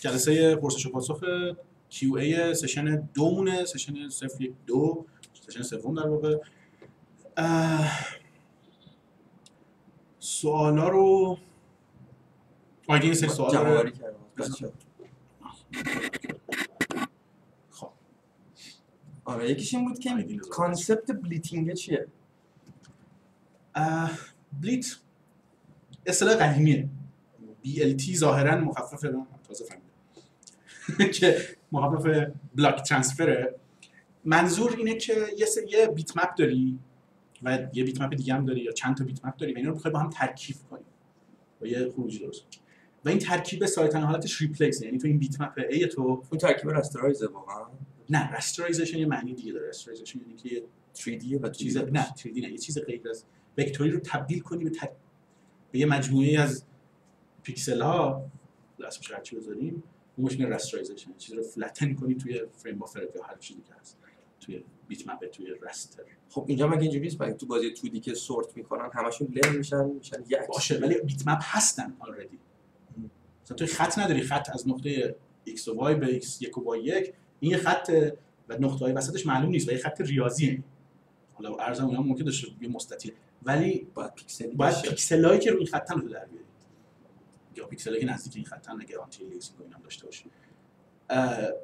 جلسه پرسش و پاسخ ی session دومونه session صفر یک دو session سوم در واقع. سوالا رو آیدی این سری سوالا رو. خب. آره یکیش این بود که concept blitting چیه؟ blit اصطلاح قدیمیه BLT ظاهرا مخفف تازه فهمیدم. که مخفف block transferه. منظور اینه که یه سری یه bitmap داری و یه bitmap دیگه هم داری یا چند تا bitmap داری و اینا رو می‌خوای با هم ترکیب کنی و یه خروجی درست و این ترکیب ساده‌ترین حالتش replace. یعنی تو این bitmap A تو اون ترکیب rasterizeه واقعا؟ نه rasterization یه معنی دیگه داره. rasterization یعنی که یه 3D و چیز 2D نه 3D نه یه چیز غیر از vectorی رو تبدیل کنی به, ت... به یه مجموعه از پیکسل ها اسمش هر چی بذاریم؟ اون میشه rasterization چیز رو flatten کنی توی frame buffer یا هر چیزی که هست توی bitmap توی raster خب اینجا مگه اینجوری نیست؟ تو بازی 2D که sort می‌کنن همشون لین میشن میشن یک. باشه ولی bitmap هستن already مثلا توی خط نداری خط از نقطه x و y به x یک و y یک. این یه خط و نقطه های وسطش معلوم نیست و یه خط ریاضیه. حالا ارزم اونها ممکن داشته یه مستطیل. ولی باید pixelی باید pixelایی که روی خطن رو در بیارید یا pixelایی که نزدیک این خطن اگه anti-aliasing اینم داشته باشید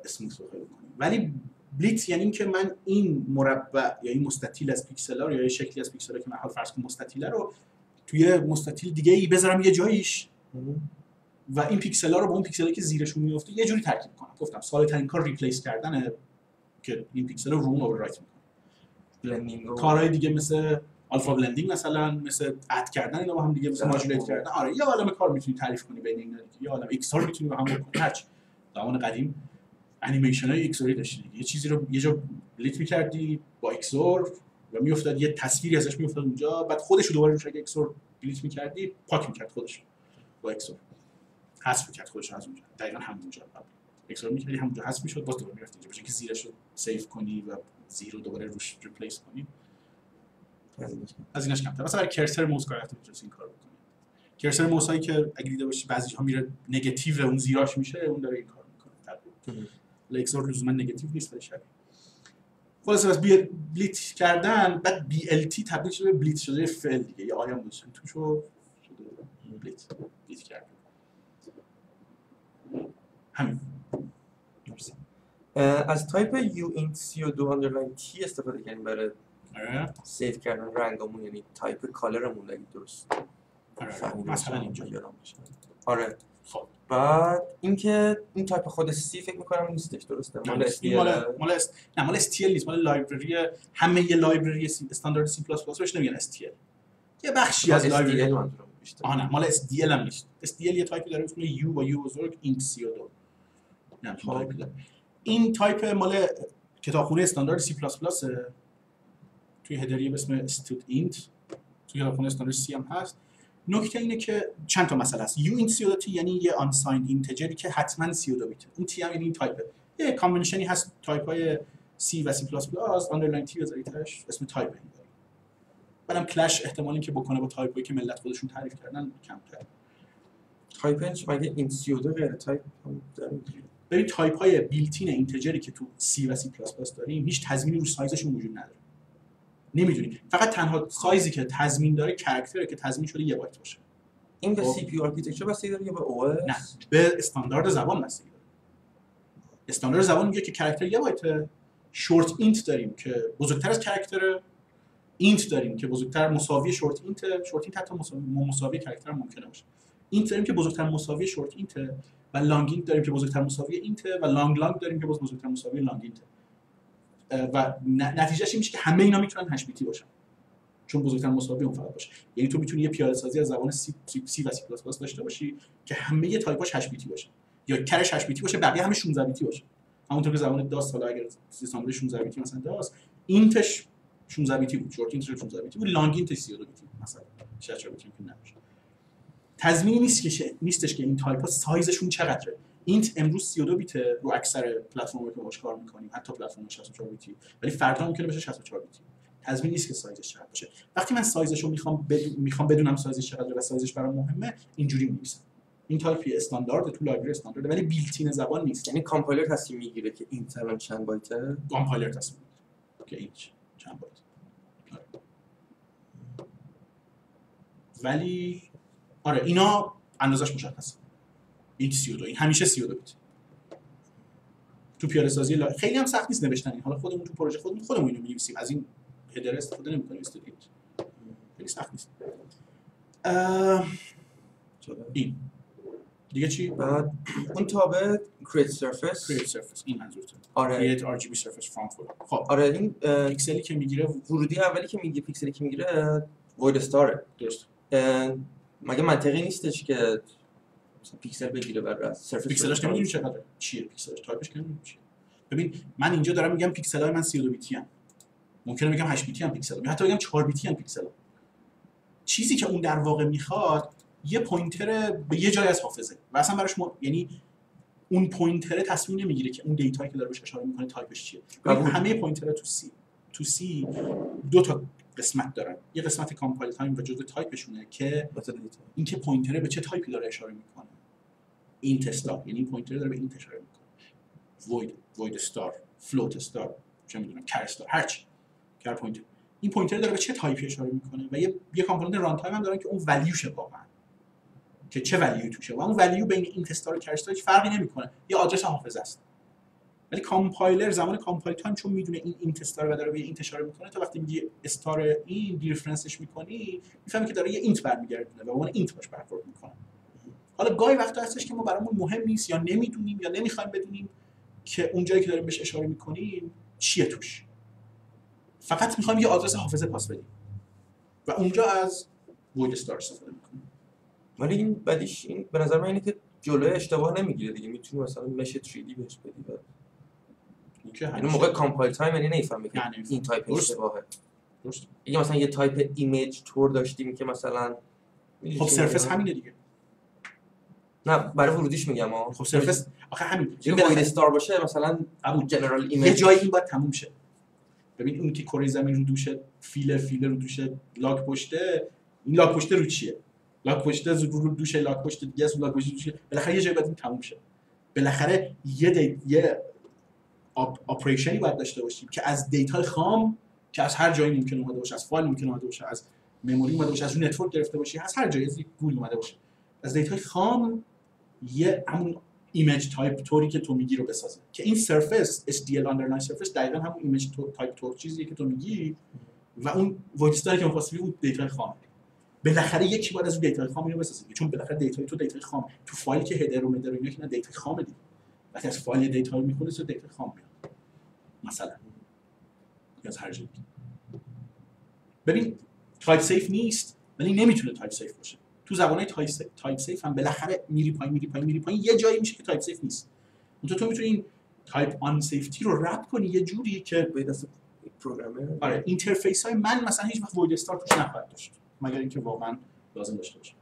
smooth رو خیلی کنید ولی blit یعنی اینکه من این مربع یا این مستطیل از pixelا رو یا یه شکلی از pixelا که من حال فرض کنم مستطیله رو توی مستطیل دیگه ای بذارم یه جاییش. و این pixelا رو با اون pixelی که زیرشون میفته یه جوری ترکیب کنم. گفتم ساده ترین کار replace کردنه که این پیکسل رو رو اون و کارهای دیگه مثل alpha blending مثلا مثل add کردن اینا با هم دیگه مثل آره. modulate کردن. آره یه عالم کار می‌تونی تعریف کنی بین اینا دیگه. یه عالم ایکس رو می‌تونی با هم بکنی هرچی. زمان قدیم انیمیشن های XOR داشتی. یه چیزی رو یه جا blit می‌کردی با XOR و میافتاد یه تصویری ازش میافتاد اونجا. بعد خودش رو دوباره روش اگه XOR blit می‌کردی پاک می‌کرد خودش با XOR حذف می‌کرد خودش از اونجا. دقیقا همونجا. XOR می‌کردی همونجا حذف می‌شد باز دوباره می‌رفت اینجا. که زیرش رو save کنی و زیر رو دوباره روش replace کنی. از اینش کمتر. مثلا برای cursor موس کار هست می‌تونید این کار بکنید cursor موس هایی که اگه دیده باشی بعضی ها میره نگاتیو اون زیراش میشه اون داره این کار می‌کنه. XOR لزوما نگاتیو نیست ولی شبیه. خلاصه بس blit کردن بعد BLT تبدیل شده به blit شده فعل دیگه یه I ام گذاشتن توش و شده blit. blit کرد. همین. از type uint 32 underline t استفاده کردیم برای آره. save کردن رنگامون یعنی type colorمون اگه درست آره فهمیده مثلا اینجا یادم باشه. آره. خب. بعد اینکه این تایپ خود C فکر می‌کنم نیستش درسته؟ مال این مال STL مال اس... نه مال STL نیست. مال library همه یه library C... استاندارد سی پلاس پلاس بهش نمیگن STL یه بخشی از library. منظورم بیشتر آه نه مال SDL هم نیست. SDL یه typeی داره اسمش U با U بزرگ int 32 نه این خب. typeی داره. این تایپ مال کتابخونه استاندارد سی پلاس پلاس توی headerی به اسم stdint توی کتابخونه استاندارد C هم هست. نکته اینه که چند تا مسئله هست uint 32 t یعنی یه unsigned integerی که حتما 32 بیته اون t هم یعنی این typeه یه conventionی هست تایپ های C و C++ underline t بذاریدش اسم تایپ این داره بعدم clash احتمالی که بکنه با تایپ هایی که ملت خودشون تعریف کردن کمتر typeش مگه int 32 غیر تایپ ببین تایپ های built-in integerی که تو سی و سی پلاس پلاس داریم هیچ تضمینی رو سایزشون وجود نداره. نمی‌دونی. فقط تنها سایزی که تضمین داره characterه که تضمین شده یه بایت باشه. این به خب. CPU architecture بستگی داره یا به او نه. به استاندارد زبان بستگی داره. استاندارد زبان میگه که character یه بایت short int داریم که بزرگتر از character int داریم که بزرگتر مساوی short int short int حتی مساوی, مساوی character ممکنه باشه. int داریم که بزرگتر مساوی short int و long int داریم که بزرگتر مساوی int و long long داریم که بزرگتر مساوی long int. و نتیجهش میشه که همه اینا می‌تونن 8 بیتی باشن. چون بزرگتر مساوی اون فقط باشه. یعنی تو می‌تونی یه پیاده سازی از زبان سی, سی, سی و سی پلاس پلاس داشته باشی که همه typeاش 8 بیتی باشه. یا charش 8 بیتی باشه بقیه همه 16 بیتی باشه. همونطور که زمان DOS حالا اگر سیستم 16 بیتی مثلا DOS intش 16 بیتی بود. short intش 16 بیتی بود. long intش 32 بیتی مثلا. 64 بیتی ممکن نباشه. تضمینی نیست که نیستش که این تایپ ها سایزشون چقدره. int امروز 32 بیته رو اکثر platform‌ها که باهاش کار می‌کنیم. حتی پلتفرم 64 بیتی. ولی فردا ممکنه بشه 64 بیتی. تضمین نیست که سایزش چقدر باشه. وقتی من سایزش رو می‌خوام بدون می‌خوام بدونم سایزش چقدره و سایزش برام مهمه اینجوری می‌نویسم. این تایپ استاندارد تو library استاندارد ولی built-in زبان نیست. یعنی کامپایلر تصمیم می‌گیره که این الان چند بایته؟ کامپایلر تصمیم می‌گیره. که این چند بایت. ولی آره اینا اندازش مشخصه. int 32 این همیشه 32 بیت تو پیاده سازی لا... خیلی هم سخت نیست نوشتن این حالا خودمون تو پروژه خودمون خودمون اینو می‌نویسیم. از این header استفاده نمی‌کنیم stdint خیلی سخت نیست. اه، این. دیگه چی؟ بعد اون تابع create surface. Create surface. این منظورته آره. Create RGB surface from for خب. آره این اه، پیکسلی که می‌گیره ورودی اولی که میگه پیکسلی که می‌گیره void star ه درست. مگه منطقی نیستش که مثلا پیکسل بگیره بعد از surface پیکسلاش نمی‌دونی چقدره چیه پیکسلش تایپش نمی‌دونی چیه. ببین من اینجا دارم میگم پیکسل های من 32 بیتی هم ممکنه بگم 8 بیتی هم پیکسل حتی بگم 4 بیتی هم پیکسل چیزی که اون در واقع می‌خواد یه pointer به یه جای از حافظه. و اصلا براش م... یعنی اون pointer تصمیم نمی‌گیره که اون data یی که داره بهش اشاره می‌کنه تایپش چیه. همه pointer ها تو C تو C دو تا قسمت دارن. یه قسمت compile time و جزء تایپشونه که اینکه pointer ه به چه تایپی داره اشاره می‌کنه. int star یعنی این pointer داره به این اشاره می‌کنه void void star float star چه می‌دونم char star هر چی char pointer. این pointer داره به چه تایپی اشاره می‌کنه و یه یه component runtime هم دارن که اون value شه واقعا. که چه value ی توشه. و اون value بین int star و char star هیچ فرقی نمی‌کنه. یه آدرس حافظه است. ولی کامپایلر زمان compile time چون می‌دونه این int star رو و داره به این اشاره می‌کنه تا وقتی میگی star این dereference ش می‌کنی می‌فهمی که داره یه int برمیگردونه و عنوان int باش برخورد می‌کنه. حالا گاهی وقتا هستش که ما برامون مهم نیست یا نمی‌دونیم یا نمی‌خوایم بدونیم که اون جایی که داریم بهش اشاره می‌کنیم چیه توش فقط می‌خوایم یه آدرس حافظه پاس بدیم و اونجا از void star استفاده می‌کنیم ولی این بدیش این به نظر من اینه که جلوی اشتباه نمی‌گیره دیگه می‌تونی مثلا mesh 3D بهش بدی و این یعنی موقع compile time یعنی نمی‌فهمی که. این تایپ. اشتباهه درست. اگه مثلا یه تایپ ایمیج تور داشتیم که مثلا خب surface همینه دیگه نه برای ورودیش میگم ها خب surface آخه همین یه void star باشه مثلا قبول. general یه image جایی این باید تموم شه. ببین اون که کره زمین رو دوشه فیله فیله رو دوشه لاک پشته این لاک پشته رو چیه؟ لاک پشته رو رو دوشه لاک پشته دیگه است لاک پشته دوشه. بالاخره یه جایی باید این تموم شه. بالاخره یه دی... یه op... operation ی باید داشته باشیم که از data خام که از هر جایی ممکن اومده باشه از فایل ممکن اومده باشه از memory اومده باشه از network گرفته باشه از هر جایی از گور اومده باشه. از data خام یه همون image type توری که تو میگی رو بسازه. که این surface SDL underline surface دقیقا همون image type تور چیزیه که تو میگی. و اون void star ی که می‌خواستی اون data خام. بالاخره یکی باید از data خام اینو بسازه. چون بالاخره data تو data خام. تو فایل که header و مدر اینا که data خام دیگه. وقتی از فایل data رو می‌خونه تو data خام میاد. مثلا. یا از هر جایی ببین type safe نیست ولی نمی‌تونه type safe باشه. تو زبانهای type safe, type safe هم بالاخره میری پایین میری پایین میری پایین. یه جایی میشه که type safe نیست. اون تو می‌تونی این type unsafety رو wrap کنی یه جوری که به دست programmer؟ آره interface های من مثلا هیچ وقت void star توش نخواهد داشت مگر اینکه واقعا لازم داشته باشه.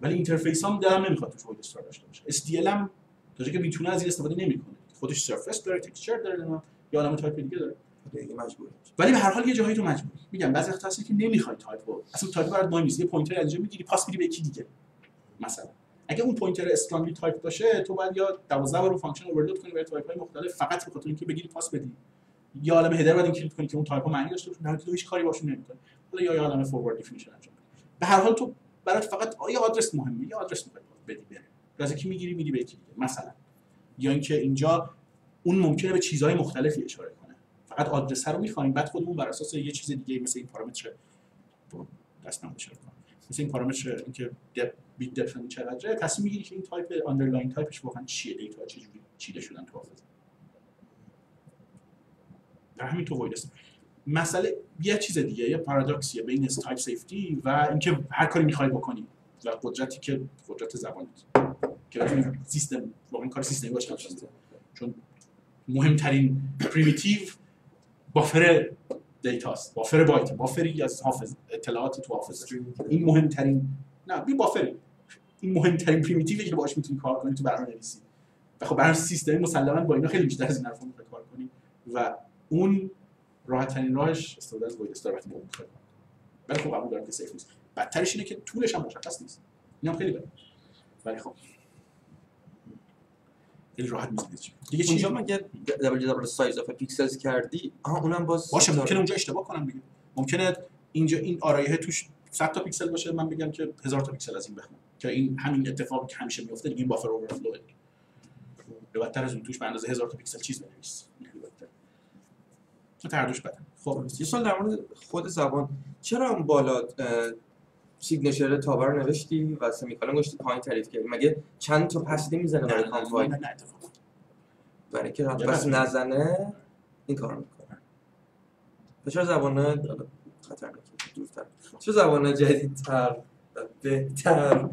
ولی interface هم دلم نمی‌خواد توش void star داشته باشه. STL هم تا جایی که می‌تونه از این استفاده نمی‌کنه. خودش surface داره texture داره یا عالمه تایپ دیگه داره. دیگه مجبوره ولی به هر حال یه جاهایی تو مجبوری. میگم بعضی وقتا هست که نمی‌خوای تایپ رو. اصلا تایپ برات مهم نیست. یه pointer از اینجا می‌گیری پاس میدی به یکی دیگه. مثلا. اگه اون pointer strongly typed باشه تو باید یا 12 بار اون function overload کنی برای تایپ های مختلف فقط به خاطر اینکه بگیری پاس بدی. یا عالم header باید include کنی که اون تایپ ها معنی داشته باشه. نه هیچ کاری باشون نمی‌کنی حالا یا عالم forward definition انجام به هر حال تو برات فقط یه آدرس مهمه. یه آدرس می‌خوای بدی بره. از کی می‌گیری میدی به یکی دیگه. مثلا. یا اینکه اینجا اون ممکنه به چیزهای مختلفی اشاره فقط آدرس رو می‌خوایم بعد خودمون بر اساس یه چیز دیگه مثل این پارامتر دستم بشه کنم مثل این پارامتر اینکه دپ بیت دپشن چقدره تصمیم می‌گیری که این تایپ آندرلاین تایپش واقعا چیه دیتا چجوری چیده شدن تو حافظه. در همین تو وید است مسئله یه چیز دیگه یه paradox یه بین type safety و اینکه هر کاری می‌خوای بکنی و قدرتی که قدرت زبانت که سیستم واقعا کار سیستمی باشه. چون مهمترین primitive buffer data ست buffer بایت. buffer ی از حافظ اطلاعات تو حافظه این مهمترین نه بی buffer ی این مهمترین primitive ی که باهاش می‌تونی کار کنی تو برنامه نویسی. و خب برنامه سیستمی مسلما با اینا خیلی بیشتر از این حرفا کار کنی. و اون راحت ترین راهش استفاده از void star وقتی می‌خوای ولی خب قبول دارم که safe نیست. بدترش اینه که طولش هم مشخص نیست. این هم خیلی بده ولی خب خیلی راحت میزنیدش دیگه چی اونجا مگه double double size of pixels کردی؟ آها اونم باز باشه. ممکنه اونجا اشتباه کنم دیگه. ممکنه اینجا این آرایه توش 100 تا پیکسل باشه من بگم که هزار تا پیکسل از این بخونم که این همین اتفاقی که همیشه میفته دیگه این buffer overflow به بدتر از اون توش به اندازه هزار تا پیکسل چیز بنویس. چون تردوش بده خب. یه سال در مورد خود زبان. چرا اون بالا سیگنچر تابر رو نوشتی و سمیکالون گشتی پایین تعریف کردی مگه چند تا پس نمی‌زنه برای اتفاقا. برای اینکه رد یه بس بس- نزنه این کار می‌کنه. و چرا زبان خطرناکه دورتر. چرا زبان جدیدتر و بهتر؟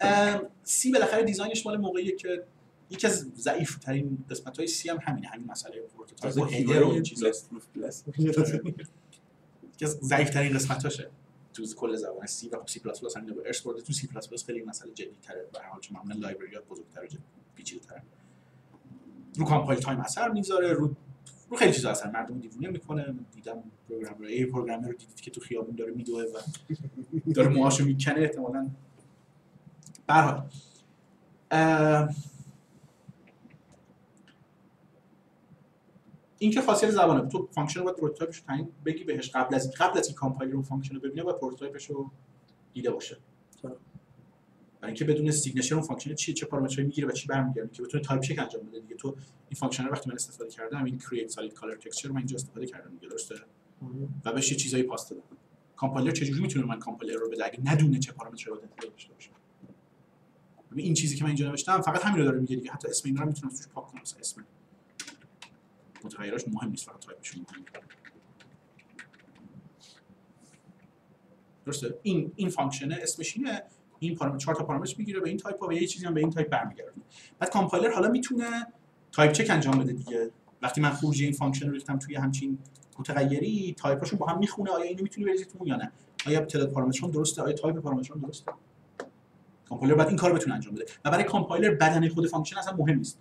ام، C بالاخره design ش مال موقعیه که یکی از ضعیف ترین قسمت های C هم همینه همین مسئله prototype و header و این چیزا. یکی از ضعیف ترین قسمتاشه. تو کل زبان سی و سی پلاس پلاس همین رو ارث برده. تو سی پلاس پلاس خیلی مسئله جدی تره به هر حال چون معمولا library ات بزرگتر و پیچیده‌تره. رو compile time اثر می‌ذاره رو رو خیلی چیزا اثر مردم دیوونه می‌کنه. دیدم programmer یه programmer رو دیدید که تو خیابون داره میدوه و داره موهاشو می‌کنه احتمالاً. به هر حال اه، این که خاصیت زبانه. تو function رو باید prototype ش رو تعیین بگی بهش. قبل از قبل از این کامپایلر اون function رو ببینه باید prototype ش رو دیده باشه؟ برای اینکه بدون signature اون function چیه چه پارامترهایی می‌گیره و چی برمیگرده که بتونه type check انجام بده دیگه. تو این function رو وقتی من استفاده کردم این create solid color texture رو من اینجا استفاده کردم دیگه درسته؟ و بهش چیزایی پاس دادم. کامپایلر چجوری می‌تونه من کامپایلر رو بده؟ اگه ندونه چه پارامتر باید انتخاب داشته باشه. ببین این چیزی که من اینجا نوشتم فقط همین رو داره میگه دیگه. حتی اسم اینا رو می‌تونم توش پاک کنم مثلا اسم متغیراش مهم نیست فقط تایپشون مهمه درسته؟ این این function اسمش اینه. این پارامتر چهار تا پارامتر می‌گیره به این تایپ و یه چیزی هم به این تایپ برمیگردونه. بعد کامپایلر حالا می‌تونه type check انجام بده دیگه. وقتی من خروجی این function رو ریختم توی همچین متغیری تایپاشون با هم می‌خونه. آیا اینو می‌تونی بریزی تو یا نه؟ آیا تعداد پارامترشون درسته؟ آیا تایپ پارامترشون درسته؟ کامپایلر باید این کارو بتونه انجام بده. و برای کامپایلر بدن خود function اصلا مهم نیست.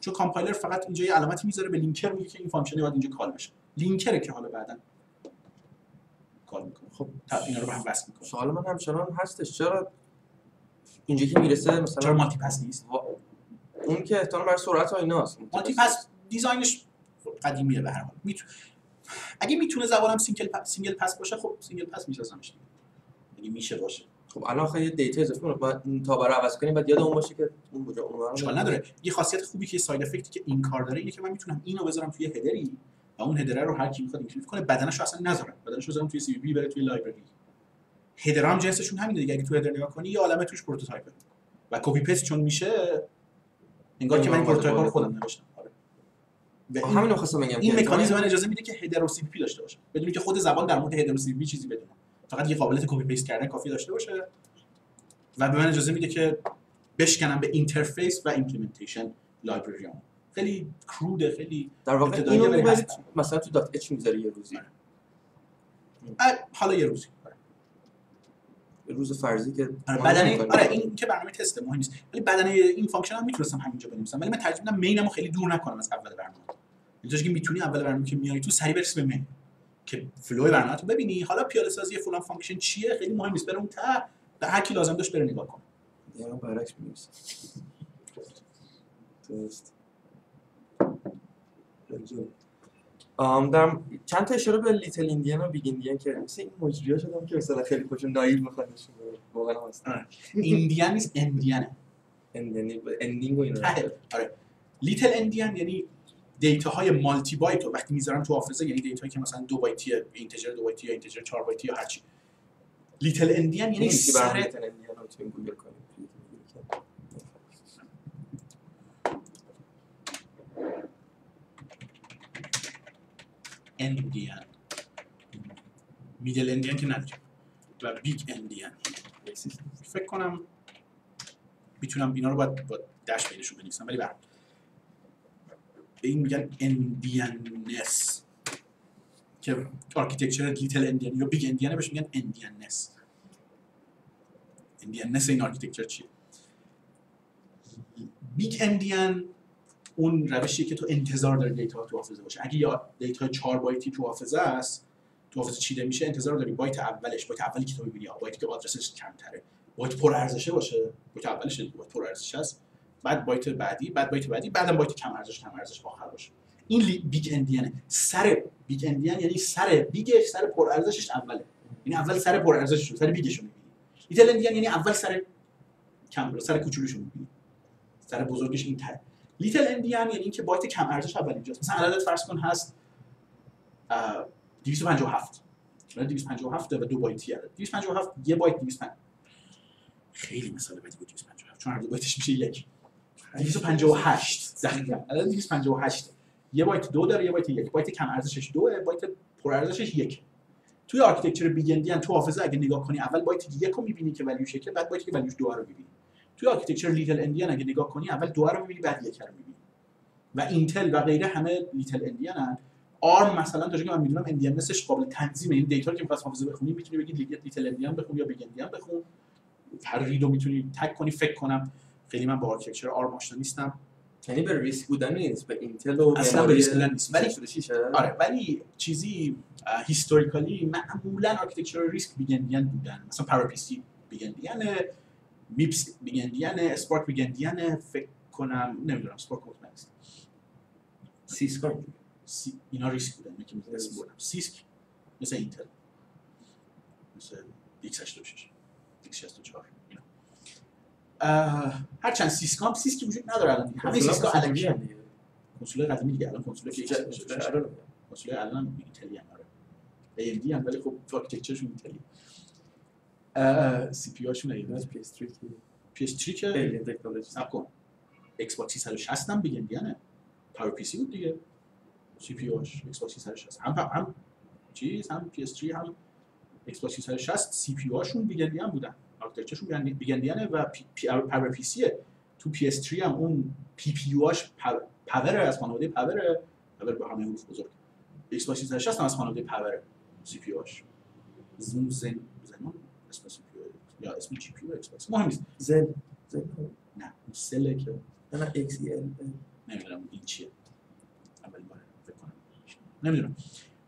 چون کامپایلر فقط اینجا یه علامتی می‌ذاره به linker میگه که این function باید اینجا call بشه. linker ه که حالا بعدا call می‌کنه. خب تا اینا رو به هم وصل می‌کنه. سوال من همچنان هستش. چرا اینجا که می‌رسه مثلا چرا multi-pass نیست؟ وا- اون که احتمال برای سرعت و ایناست multi-pass design ش قدیمیه به هر حال. میتو... اگه می‌تونه زبانم single-pass single-pass باشه خب single-pass میسازمش اگه میشه باشه. خب الان یه data اضافه کنه باید این تابع رو عوض کنیم بعد یاد اون باشه که اون کجا اون رو اشکال نداره. یه خاصیت خوبی که side effect ی که این کار داره اینه که من می‌تونم اینو بذارم توی header ی و اون header رو هر کی می‌خواد include کنه بدنش رو اصلا نذارم. بدنش رو بذارم توی CPP بره توی library. header هم جنسشون همینه دیگه. اگه تو header نگاه کنی یه عالمه توش prototype ه. و copy paste چون میشه انگار که من prototype رو خودم نوشتم. آره. این- همین رو خواستم بگم این مکانیزم من اجازه میده که header و CPP داشته باشه بدون که خود زبان در مورد header و CPP چیزی بدونه. فقط یه قابلیت copy paste کردن کافی داشته باشه و به من اجازه میده که بشکنم به interface و implementation library خیلی crude ه خیلی در واقع اینو. مثلا تو dot h می‌ذاری یه روزی آره. حالا یه روزی آره. یه روز فرضی که آره بدن. آره این که برنامه تست مهم نیست ولی بدن این function هم می‌تونستم همینجا بنویسم ولی من ترجیح میدم main مو خیلی دور نکنم از اول برنامه اینجاش که می‌تونی اول برنامه که میای تو سریع برسی به main که flow برنامه تو ببینی. حالا پیاده سازی فلان function چیه؟ خیلی مهم نیست. بره اون ته به هر کی لازم داشت بره نگاه کن یه من برعکس می‌نویسم. درست. آم در چند تا اشاره به لیتل ایندیان و بیگ ایندیان که مثل این مجری‌ها شدم که مثلا خیلی خوشم نایل میخوادشون واقعا هم هست ایندیان نیست اندیانه یعنی اندینگ و اینا. آره. لیتل اندیان یعنی دیتا های مالتی بایت رو وقتی می‌ذارم تو حافظه یعنی دیتا که مثلا دو بایتی اینتجر دو بایتی یا اینتجر 4 بایتی یا هر چی. لیتل اندیان یعنی سر endian middle endian که نداریم. و big endian فکر کنم می‌تونم اینا رو باید با dash بینشون بنویسم ولی برم به این میگن endianness که architecture little endian یا big endian ه بهش میگن endianness endianness این architecture چیه؟ big endian اون روشیه که تو انتظار داری data تو حافظه باشه. اگه یا data 4 بایتی تو حافظه است تو حافظه چیده میشه انتظار داری بایت اولش بایت اولی که تو می‌بینی بایتی که آدرسش کمتره. بایت پر ارزشه باشه. بایت اولش بایت پر ارزش هست بعد بایت بعدی بعد بایت بعدی بعدم بایت کم ارزش کم ارزش آخر باشه. این big endian ه سر big endian یعنی سر big ش سر پر ارزشش اوله. یعنی اول سر پر ارزشش سر big ش رو می‌بینی. little endian یعنی اول سر کم سر کوچولوش رو می‌بینی. سر بزرگش این تر. little endian یعنی اینکه بایت کم ارزش اول اینجاست. مثلا عدد فرض کن هست اه، 257 چون 257 و دو بایتی عدد. 257 یه بایت 250 خیلی مثال بدی بود 257 چون هر دو بایتش میشه یک. 258 دقیقاً. عدد 258 یه بایت دو داره یه بایت یک. بایت کم ارزشش دوه بایت پر ارزشش یک. توی architecture big endian تو حافظه اگه نگاه کنی اول بایت یک رو می‌بینی که value ش یکه بعد بایتی که value ش دو رو می‌بینی. توی architecture little endian اگه نگاه کنی اول دو رو می‌بینی بعد یک رو می‌بینی. و اینتل و غیره همه little endian هن. ARM مثلا تا جایی که من می‌دونم endianness ش قابل تنظیمه این data رو که می‌خواست حافظه بخونی می‌تونی بگی little endian بخون یا big endian بخون. هر read و می‌تونی تک کنی فکر کنم. خیلی من با architecture ARM آشنا نیستم. یعنی به RISC بودن نیست به اینتل و اصلا به RISC بودن نیست. ولی- 6 آره ولی چیزی historically معمولا architecture RISC big endian بودن. مثلا PowerPC big endian MIPS big endian SPARC big endian فکر کنم نمی‌دونم SPARC مطمئن نیست. CISC و سی... اینا RISC بودن که می‌تونستم بردم CISC مثل Intel. مثل ایکس 86 ایکس 64 اینا اه، هرچند CISC هم CISC ی وجود نداره الان. همه CISC ا الکی. کنسول قدیمی دیگه الان کنسول که x 86 کنسول الان. Intel ی هم آره. AMD هم ولی خب architecture شون Intel ی. CPU هاشون AMD PS3 که صبر کن. Xbox 360 هم big endian دیگه PowerPC بود دیگه. CPU هاش Xbox 360 هم هم چیز هم PS3 هم Xbox 360 CPU هاشون big endian بودن. architecture شون big endian دیگه و PowerPC ه تو PS3 هم اون PPU هاش POWER از خانواده POWER پاور با همه حروف بزرگ. ایکس باکس 360 هم از خانواده پاور. سی پی هاش زن زن زنون اسم سی پی یا اسم جی پی یو ایکس باکس مهم نیست. زن زن نه اون سله که نه ایکس ای ال نمی‌دونم این چیه. اولین بار فکر کنم. نمی‌دونم.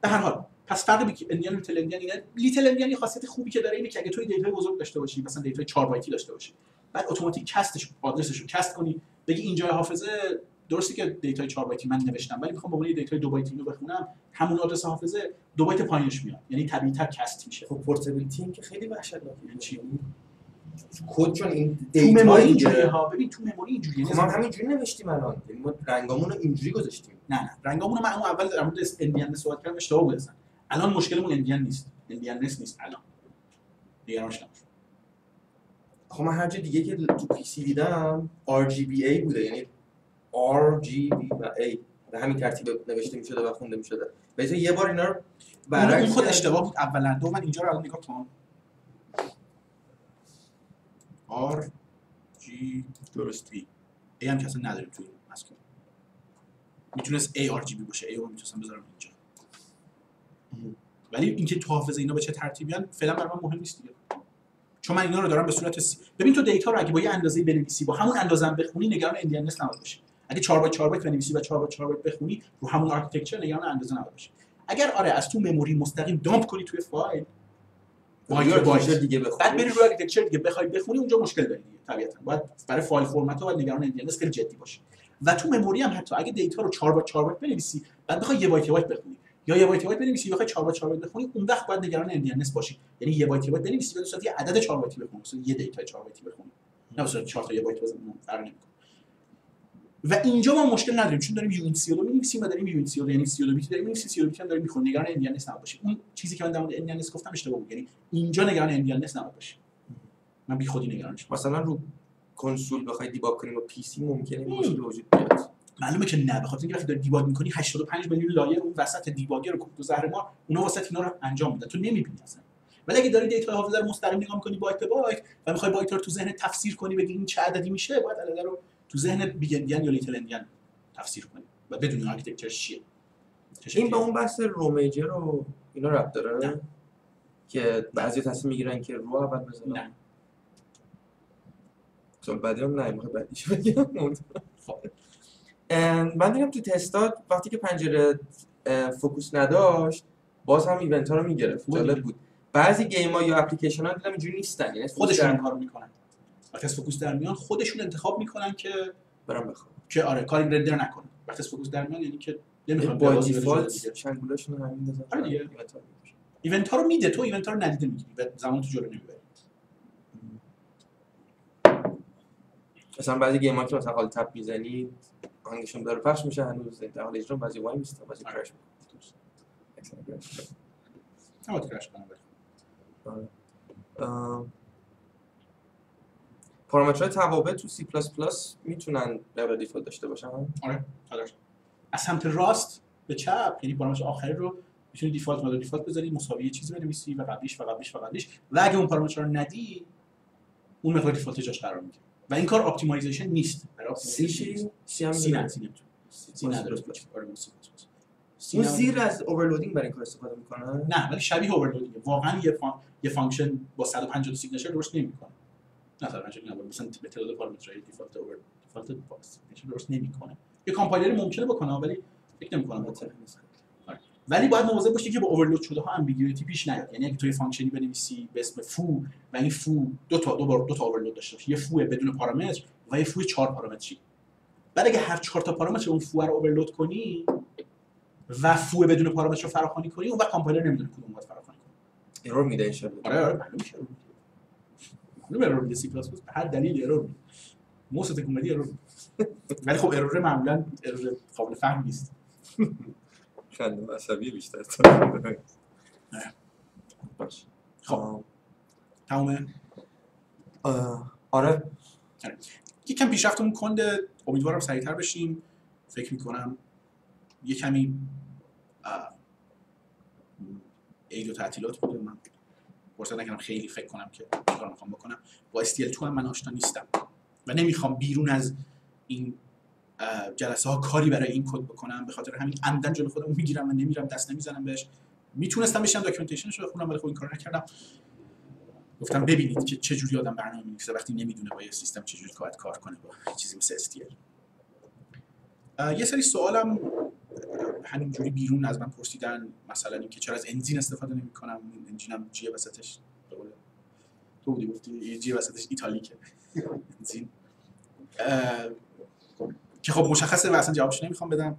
به هر حال پس فرق اندیان لیتل اندیان اینه لیتل اندیان یه خاصیت خوبی که داره اینه که اگه توی دیتای بزرگ داشته باشی مثلا دیتای 4 بایتی داشته باشی بعد اتوماتیک کستش آدرسش رو کست کنی بگی اینجا حافظه درسته که دیتای 4 بایتی من نوشتم ولی می‌خوام به عنوان یه دیتای 2 بایتی رو بخونم همون آدرس حافظه دو بایت پایینش میاد یعنی طبیعی تر cast میشه. خب portability این که خیلی وحشتناکه چی؟ کد چون این تو دیتا memory اینجوریه. ها. ببین تو memory اینجوریه. خب ما هم همینجوری نوشتیم الان. یعنی ما رنگامون رو اینجوری گذاشتیم. نه نه. رنگامون رو من اول در مورد endian صحبت کردم اشتباه بود اصلا. الان مشکلمون endian نیست. endianness نیست. الان. نگرانش نباش خب من هر جا دیگه که تو پی سی دیدم RGBA بوده. یعنی RGB و A. به همین ترتیب نوشته می شده و خونده می شده به یه بار اینا رو برعکس خود. اشتباه بود اولا. دو من اینجا رو الان نگاه کن R G درست. B A هم که اصلا نداریم توی مسکن. می‌تونست A R G B باشه. A رو می‌تونستم بذارم اینجا. ولی اینکه تو حافظه اینا به چه ترتیبیان فعلا برای من مهم نیست دیگه. چون من اینا رو دارم به صورت سی... ببین تو دیتا رو اگه با یه اندازه بنویسی با همون اندازه هم بخونی نگران endianness نباید باشی. اگه 4 بای 4 بایت بنویسی و 4 بای 4 بایت بخونی رو همون architecture نگران endianness نباید باشی. اگر آره از تو memory مستقیم dump کنی توی فایل بایت بایت دیگه بخون بعد بری روی architecture دیگه بخوای بخونی اونجا مشکل داری دیگه طبیعتا. باید برای فایل فرمت ها باید نگران endianness خیلی جدی باشی. و تو memory هم حتی اگه دیتا رو 4 بای 4 بایت بنویسی بعد بخوای یه بایت یه بایت بخونی. یا یه بایت بایت بنویسی بخوای 4 بای 4 بایت بخونی اون وقت باید نگران endianness باشی. یعنی یه بایت بایت بنویسی به صورت یه عدد 4 بایتی بخونی مثلا یه دیتا 4 بایتی بخونی نه صورت 4 تا یه بایت بزنی فرق نمی‌کنه. و اینجا ما مشکل نداریم چون داریم uint 32 می‌نویسیم و داریم uint 32 یعنی 32 بیت داریم می‌نویسیم 32 بیت داریم می‌خونیم نگران endianness نباشید اون چیزی که من در مورد endianness گفتم اشتباه بود. یعنی اینجا نگران endianness نباید باشی من بی خودی نگرانش مثلا رو کنسول بخوای debug کنیم با PC ممکنه. مشکل وجود بیاد. معلومه که نه بخاطر اینکه وقتی داری debug می‌کنی 85 میلیون لایه اون وسط debugger و زهر مار اونا واسط اینا رو انجام میدن تو نمی‌بینی اصلا ولی اگه داری دیتا حافظه رو مستقیم نگاه می‌کنی بایت به بایت و می‌خوای بایت رو تو ذهن تفسیر کنی بگی این چه عددی میشه باید عدد رو تو ذهن big endian یا little endian تفسیر کنی و بدونی architecture چیه این. به اون بحث row major و اینا ربط داره نه. که بعضی تصمیم می‌گیرن که row اول بزنن نه. سال بعدی هم نه می‌خوای بعدیش بگم خب. من دیدم تو تستات وقتی که پنجره فوکوس نداشت باز هم ایونت ها رو می‌گرفت. جالب. بود. بعضی گیم ها یا اپلیکیشن ها دیدم اینجوری نیستن یعنی خودشون کارو می‌کنن. وقتی از فوکوس در میان خودشون انتخاب می‌کنن که برام بخوام که آره کاری رندر نکنه. وقتی از فوکوس در میان یعنی که نمی‌خوام با بره جلو دیفالت دیگه. چنگولاشون همین بزنن آره دیگه. ایونت ها رو میده. تو ایونت ها رو ندیده می‌گیری. و زمان تو جلو نمی‌بری. مثلا بعضی game ها که مثلا Alt Tab می‌زنی آهنگشون داره پخش میشه هنوز در حال اجرا بعضی وای میسته بعضی آره. crash. پارامترهای توابع تو سی پلاس پلاس می‌تونن value default داشته باشن؟ حالا از سمت راست به چپ یعنی پارامتر آخری رو می‌تونی default مدل default بذاری مساوی چیزی بنویسی و قبلیش و قبلیش و قبلیش. و اگه اون پارامتر رو ندی اون مقدار default جاش قرار می‌گیره. و این کار optimization نیست. برای سی چی. سی هم سی. نه سی سی نداره باز. آره، اون. زیر از overloading برای این کار استفاده می‌کنن نه ولی شبیه overloading واقعا یه فان... یه function با 150 signature درست نمی‌کنه. نه 150 نه مثلا به تعداد پارامترهای default اوور default درست نمی‌کنه. یه کامپایلر ممکنه بکنه ولی فکر نمی‌کنم بکنه. ولی باید مواظب باشی که با overload شده ها ambiguity پیش نیاد. یعنی اگه تو یه function ی بنویسی به اسم foo و این foo دو تا دو بار دو تا overload داشته باشه. یه foo بدون پارامتر و یه foo چهار پارامتری. بعد اگه هر چهار تا پارامتر اون foo رو overload کنی و foo بدون پارامتر رو فراخوانی کنی اون وقت کامپایلر نمی‌دونه کدوم باید فراخوانی کنه. error میده ان آره آره معلوم میشه معلوم error میده سی پلاس پلاس هر دلیل error میده. تکون بدی error. ولی خب error معمولا error قابل فهم نیست. خنده عصبی بیشتر باش. خب. تمومه؟ آره. یکم پیشرفتمون کنده. امیدوارم سریعتر بشیم. فکر می‌کنم یه کمی عید و تعطیلات بوده من فرصت نکردم خیلی فکر کنم که چیکار می‌خوام بکنم. با STL2 هم من آشنا نیستم و نمی‌خوام بیرون از این جلسه ها کاری برای این کد بکنم به خاطر همین عمدن جلو خودم می‌گیرم و نمیرم دست نمی‌زنم بهش. می‌تونستم بشم documentation ش رو بخونم ولی خب این کار نکردم. گفتم ببینید که چه جوری آدم برنامه می‌نویسه وقتی نمی‌دونه با یه سیستم چه جوری باید کار کنه با چیزی مثل STL یه سری سوالم همینجوری بیرون از من پرسیدن مثلا اینکه چرا از engine استفاده نمی‌کنم engine م G ه وسطش تو بودی گفتی G ه وسطش italic ه. انزین اه، که خب مشخصه و اصلا جوابش نمی‌خوام بدم.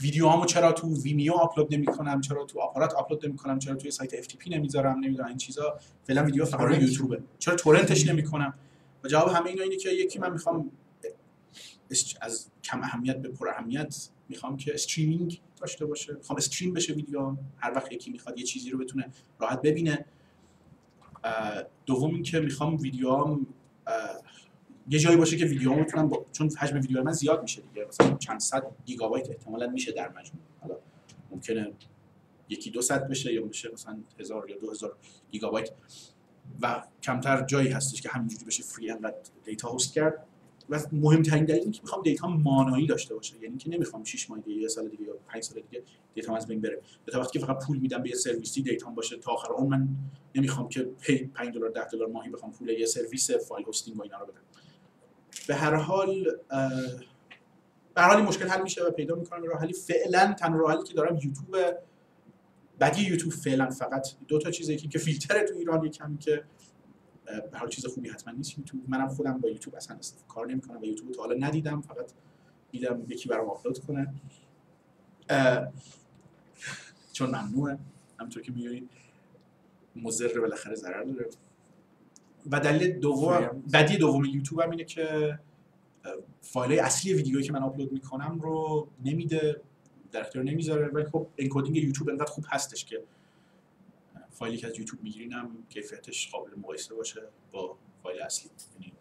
ویدیوهامو چرا تو ویمیو آپلود نمی‌کنم؟ چرا تو آپارات آپلود نمی‌کنم؟ چرا توی سایت FTP نمی‌ذارم؟ نمی‌دونم این چیزا. فعلا ویدیو فقط روی. یوتیوبه. چرا torrent ش نمی‌کنم؟ و جواب همه اینا اینه که یکی من می‌خوام از کم اهمیت به پر اهمیت می‌خوام که streaming داشته باشه. می‌خوام stream بشه ویدیو هر وقت یکی می‌خواد یه چیزی رو بتونه راحت ببینه. دوم اینکه می‌خوام ویدیوام یه جایی باشه که ویدیوام بتونم با... چون حجم ویدیو من زیاد میشه دیگه. مثلا چند صد گیگابایت احتمالاً میشه در مجموع. حالا ممکنه یکی دو صد بشه یا بشه مثلا هزار یا دو هزار گیگابایت. و کمتر جایی هستش که همینجوری بشه free انقدر data host کرد. و مهمترین دلیل که می‌خوام data مانایی داشته باشه. یعنی که نمی‌خوام 6 ماه دیگه یه سال دیگه یا 5 سال دیگه data از بین بره. به وقتی که فقط پول میدم به یه سرویسی data باشه تا آخر اون من نمی‌خوام که پی 5 دلار 10 دلار ماهی بخوام پول یه سرویس file hosting و اینا رو بدم. به هر حال به هر حال مشکل حل میشه و پیدا می‌کنم راه حلی. فعلا تنها راه حلی که دارم یوتیوب بدی یوتیوب فعلا فقط. دو تا چیزه یکی که فیلتر تو ایران یکم که به هر چیز خوبی حتما نیست. یوتیوب منم خودم با یوتیوب اصلا کار نمی‌کنم. و یوتیوب تا حالا ندیدم. فقط دیدم یکی برام آپلود کنه. چون ممنوعه. همونطور که می‌دونید مضر بالاخره ضرر داره. و دلیل دوم. بدی دوم یوتیوب هم اینه که فایل اصلی ویدیویی که من آپلود می‌کنم رو نمیده در اختیار نمی‌ذاره. ولی خب انکودینگ یوتیوب انقدر خوب هستش که فایلی که از یوتیوب میگیرینم کیفیتش قابل مقایسه باشه با فایل اصلی. یعنی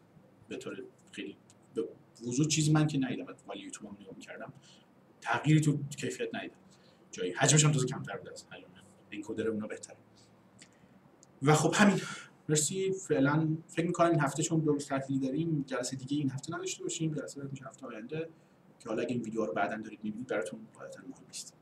به طور خیلی به وضوح چیزی من که ندیدم فایل یوتیوب رو نگاه می‌کردم تغییری تو کیفیت ندیدم. جایی حجمش هم تازه کمتر بود از حجم انکودر اونا بهتره. و خب همین. مرسی. فعلا فکر می‌کنم این هفته چون دو روز داریم جلسه دیگه این هفته نداشته باشیم. جلسه میشه هفته آینده. که حالا اگه این ویدیو رو بعدا دارید می‌بینید براتون قاعدتا مهم نیست.